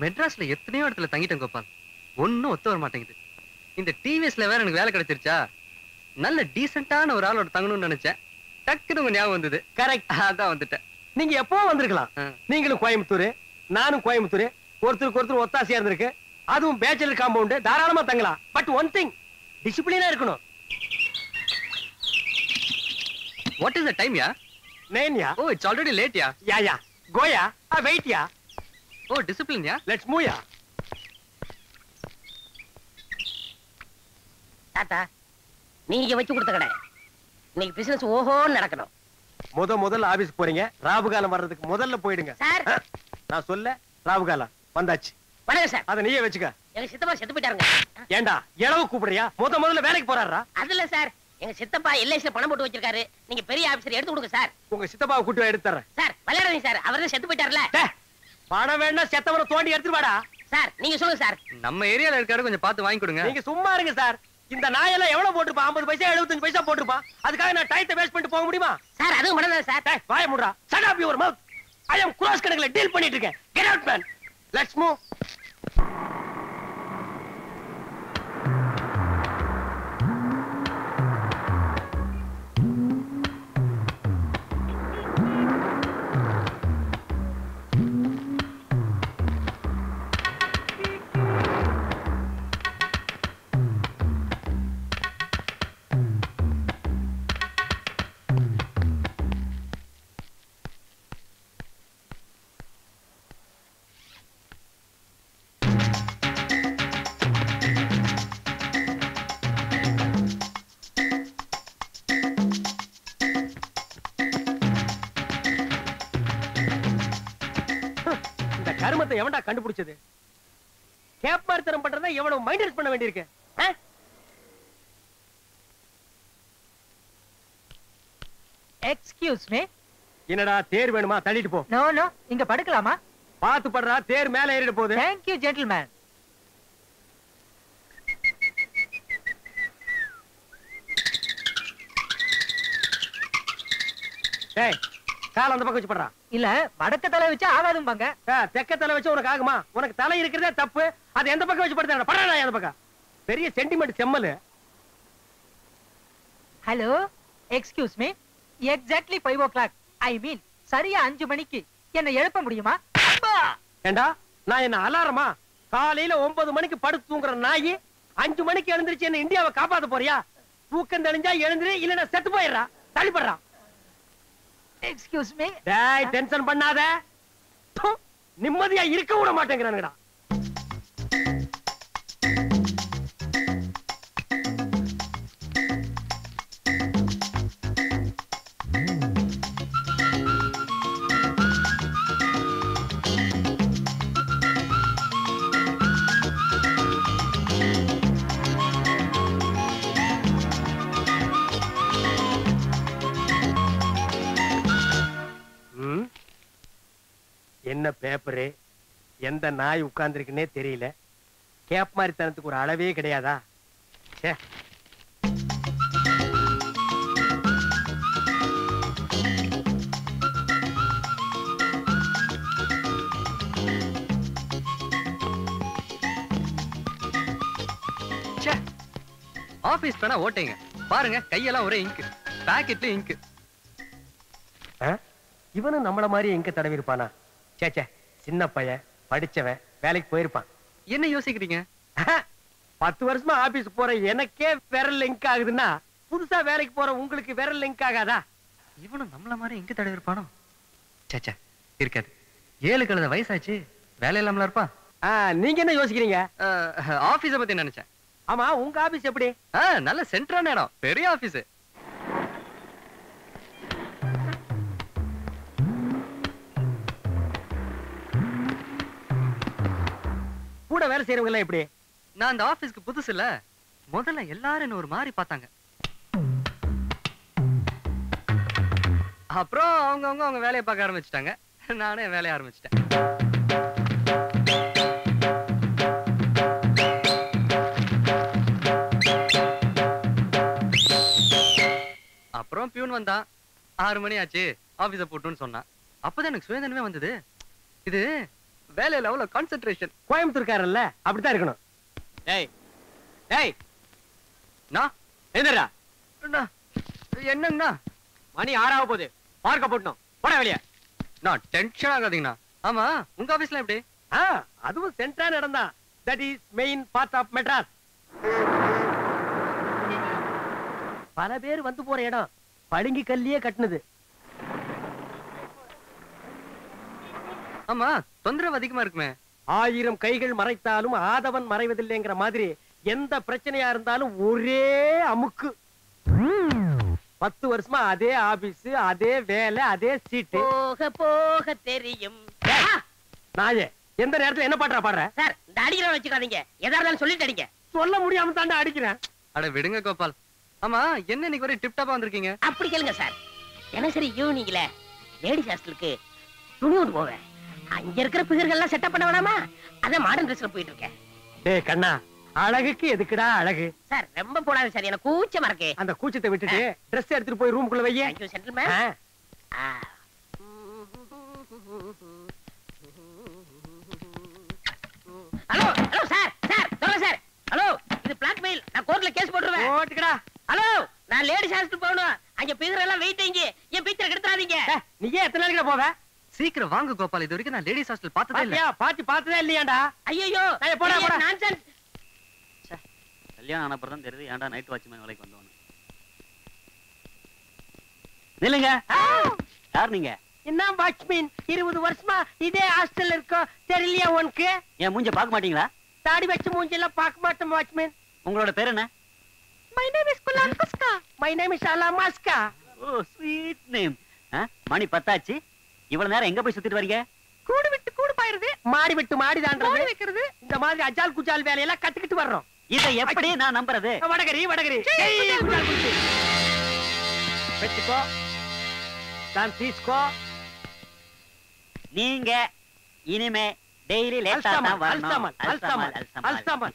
மெட்ராஸ்ல எத்தனையோ இடத்துல தங்கிட்டேன் கோபால். ஒன்னும் ஒத்து வர மாட்டேங்குது. இந்த டிவிஎஸ்ல வேற எனக்கு வேலை கிடைச்சிருச்சா? நல்ல டீசென்ட்டான ஒரு ஆளோட தங்கணும்னு நினைச்சேன். டக்குனு உங்க ஞாபகம் வந்தது. கரெக்ட் அதான் வந்துட்டேன். நீங்க எப்போ வந்திருக்கலாம். நீங்களும் கோயம்புத்தூர் நானும் கோயம்புத்தூர். ஒருத்தருக்கு ஒருத்தர் ஒத்தாசையா இருந்திருக்கு. அதுவும் பேச்சலர் காம்பவுண்ட் தாராளமா தங்கலாம். பட் ஒன் திங் டிசிப்ளினா இருக்கணும். What is the time yeah நேன்யா O it's already late yeah yeah yeah Koya ah wait yeah oh discipline yeah let's move yeah தாத்தா நீங்க வச்சு கொடுத்த கடை. இன்னைக்கு பிசினஸ் ஓஹோன்னு நடக்கணும். முத முதல்ல ஆபீஸ் போறீங்க. ராபுகாலம் வர்றதுக்கு முதல்ல போயிடுங்க. சார் நான் சொல்ல ராபுகாலம் வந்தாச்சு. வணக்கம் சார் அத நீயே வச்சுக்க. எங்க சித்தப்பா செத்து போயிட்டாருங்க. ஏண்டா இளவு கூப்பிடுறியா? முத முதல்ல வேலைக்கு போறாரா அது இல்ல சார் எங்க சித்தப்பா எல்ஐசில பணம் போட்டு வச்சிருக்காரு. நீங்க பெரிய ஆபீசர் எடுத்து கொடுங்க சார் உங்க சித்தப்பாவை கூட்டி எடுத்து தர்றேன். சார் விளையாடாதீங்க சார் அவர் தான் செத்து போயிட்டாருல. பணம் வேணா செத்தவனை தோண்டி எடுத்துட்டு வாடா. சார் நீங்க சொல்லுங்க சார். நம்ம ஏரியால இருக்காரு கொஞ்சம் பார்த்து வாங்கி கொடுங்க. நீங்க சும்மா இருங்க சார். இந்த நாயெல்லாம் எவ்வளவு போட்டுருப்பா 50 பைசா 75 பைசா போட்டுருப்பா அதுக்காக நான் டயத்தை வேஸ்ட் பண்ணிட்டு போக முடியுமா? சார் அதுவும் பண்ணதான் சார். வாய முடுறா shut up your mouth. I am cross கணக்குல டீல் பண்ணிட்டு இருக்கேன். Get out man. Let's move. கருமத்தை எவன்டா கண்டுபிடிச்சது? கேப் மார்த்தனம் பண்றதா எவ்வளவு மைண்டஸ் பண்ண வேண்டியிருக்கு? எக்ஸ்கியூஸ் மீ என்னடா தேர் வேணுமா? தள்ளிட்டு போ. நோ நோ இங்க படுக்கலாமா? பாத்து படுறா தேர் மேல ஏறிட போகுது. தேங்க் யூ ஜென்டில்மேன் டேய் கால அந்த பக்கம் வச்சு படுறா இல்ல வடக்க தலை வச்சு ஆகாதும்பாங்க. தெக்க தலை வச்சு உனக்கு ஆகுமா? உனக்கு தலை இருக்கிறதே தப்பு. அது எந்த பக்கம் வச்சு படுத்தா படுறா அந்த பக்கம். பெரிய சென்டிமெண்ட் செம்மல். Hello excuse me exactly five o'clock I mean சரியா அஞ்சு மணிக்கு. என்ன எழுப்ப முடியுமா! ஏண்டா நான் என்ன அலாரமா? காலையில ஒன்பது மணிக்கு படுத்து தூங்குற நாயி அஞ்சு மணிக்கு எழுந்திருச்சு என்ன இந்தியாவை காப்பாத்த போறியா? தூக்கம் தெளிஞ்சா எழுந்துரு இல்லன்னா செத்து போயிடுறா. தள்ளிப்படுறா எக்ஸ்கியூஸ் மீ டேய் டென்ஷன் பண்ணாத. நிம்மதியா இருக்க விட மாட்டேங்கிறானுங்கடா. என்ன பேப்பரு எந்த நாய் உட்கார்ந்துருக்குன்னே தெரியல. கேப் மாதிரி தனத்துக்கு ஒரு அளவே கிடையாதா? ச்சே. ஆபீஸ் பேனா ஓட்டைங்க. பாருங்க கையெல்லாம் ஒரே இங்கு. பாக்கெட்ல இங்கு. இவனும் நம்மள மாதிரி இங்க தடவி இருப்பானா சே சே சின்ன பையன் படிச்சவன் வேலைக்கு போயிருப்பான். என்ன யோசிக்கிறீங்க? பத்து வருஷமா ஆபீஸ் போற எனக்கே விரல் லிங்க் ஆகுதுன்னா புதுசா வேலைக்கு போற உங்களுக்கு விரல் லிங்க் ஆகாதா? இவனும் நம்மள மாதிரி எங்க தடவி இருப்பானோ? சேச்சா இருக்காது. ஏழு கழுத வயசாச்சு வேலை இல்லாமல இருப்பா ஆ, நீங்க என்ன யோசிக்கிறீங்க? ஆபீஸ பத்தி நினைச்சேன். ஆமா உங்க ஆபீஸ் எப்படி? நல்ல சென்ட்ரான இடம். பெரிய ஆபீஸ் கூட வேலை செய்யறவங்க எல்லாம் எப்படி? நான் அந்த ஆபீஸ்க்கு புதுசு இல்ல. முதல்ல எல்லாரும் என்ன ஒரு மாதிரி பார்த்தாங்க. அப்புறம் அவங்க அவங்க வேலையை பார்க்க ஆரம்பிச்சிட்டாங்க. நானே வேலைய ஆரம்பிச்சிட்டேன். அப்புறம் பியூன் வந்தான். ஆறு மணி ஆச்சு. ஆபீஸ போட்டுன்னு சொன்னான். அப்பதான் எனக்கு சுயதனமே வந்தது. இது வேலையில அவ்வளவு கான்சென்ட்ரேஷன் கோயம்புத்தூர்காரல்ல அப்படித்தான் இருக்கணும். டேய் டேய் நான் அண்ணா, என்னங்கண்ணா மணி ஆறாக போகுது. பார்க்க போட்டணும். போட வெளிய. நான் டென்ஷன் ஆகாதீங்கண்ணா. ஆமா உங்க ஆபீஸ்ல எப்படி? ஆ, அதுவும் சென்ட்ரா நடந்தா. That is main part of Madras பல பேர் வந்து போற இடம். படுங்கி கல்லியே கட்டுனது. ஆமா தொந்தரவு அதிகமா இருக்குமே. ஆயிரம் கைகள் மறைத்தாலும் ஆதவன் மறைவதில்லைங்கிற மாதிரி எந்த பிரச்சனையா இருந்தாலும் ஒரே அமுக்கு. பத்து வருஷமா அதே ஆபீஸ் அதே வேலை அதே சீட்டு. போக போக தெரியும். நாயே எந்த நேரத்துல என்ன பாடுறா பாடுற? சார் இந்த அடிக்கிற வச்சுக்காதீங்க. எதா இருந்தாலும் சொல்லிட்டு அடிங்க. சொல்ல முடியாம தாண்டா அடிக்கிறேன். அட விடுங்க கோபால். ஆமா என்ன இன்னைக்கு ஒரே டிப் டாப்பா வந்திருக்கீங்க? அப்படி கேளுங்க சார். தினசரி ஈவினிங்ல லேடிஸ் ஹாஸ்டலுக்கு துணி கொண்டு போவேன். அங்க இருக்கிற பிகர்கள் எல்லாம் செட்டப் பண்ண வேணாமா? அதான் மாடர்ன் ட்ரெஸ்ல போயிட்டு இருக்கேன் டேய் கண்ணா அழகுக்கு எதுக்குடா அழகு? சார் ரொம்ப போடாது சார் எனக்கு கூச்சமா இருக்கு அந்த கூச்சத்தை விட்டுட்டு Dress எடுத்துட்டு போய் ரூமுக்குள்ள வையே. Thank you gentleman hello hello sir sir சொல்லுங்க சார் ஹலோ இது பிளாக்மெயில் நான் கோர்ட்ல கேஸ் போட்டுருவேன். போட்டுக்கடா. ஹலோ நான் லேடிஸ் ஹாஸ்டல் போகணும். அங்க பிகர் எல்லாம் வெயிட் என் பிக்சர் கெடுத்துறாதீங்க நீயே எத்தனை நாளைக்கு போவ? சீக்கிரம் வாங்க கோபால் இது வரைக்கும் நான் லேடிஸ் ஹாஸ்டல் பார்த்ததே இல்ல. பாத்தி பார்த்ததே இல்லையாடா ஐயோ போடா, போடா. நான்சென்ஸ் கல்யாணம் ஆன அப்புறம் தான் தெரியுது ஏன்டா நைட் வாட்ச்மேன் வேலைக்கு வந்தோன்னு நில்லுங்க. யார் நீங்க? என்ன வாட்ச்மேன் இருபது வருஷமா இதே ஹாஸ்டல்ல இருக்கோம் தெரியலையா உனக்கு? என் மூஞ்ச பார்க்க மாட்டீங்களா? தாடி வச்ச மூஞ்செல்லாம் பார்க்க மாட்டோம் வாட்ச்மேன் உங்களோட பேர் என்ன? My name is Kuska. My name is அலா மாஸ்கா. ஓ ஸ்வீட் நேம் மணி பத்தாச்சு. இவ்வளவு நேரம் எங்க போய் சுத்திட்டு வரீங்க? கூடு விட்டு கூடு பாயிருது மாடி விட்டு மாடி தாண்டறது வைக்கிறது. இந்த மாதிரி அஜால் குஜால் வேலையெல்லாம் கத்துக்கிட்டு வர்றோம். இதை எப்படி நான் நம்புறது? வடகரி வடகரி. வச்சுக்கோ. தான் தீஸ்கோ நீங்க இனிமே டெய்லி லேட்டா தான் வரணும். அல்சாமல் அல்சாமல். அல்சாமல்.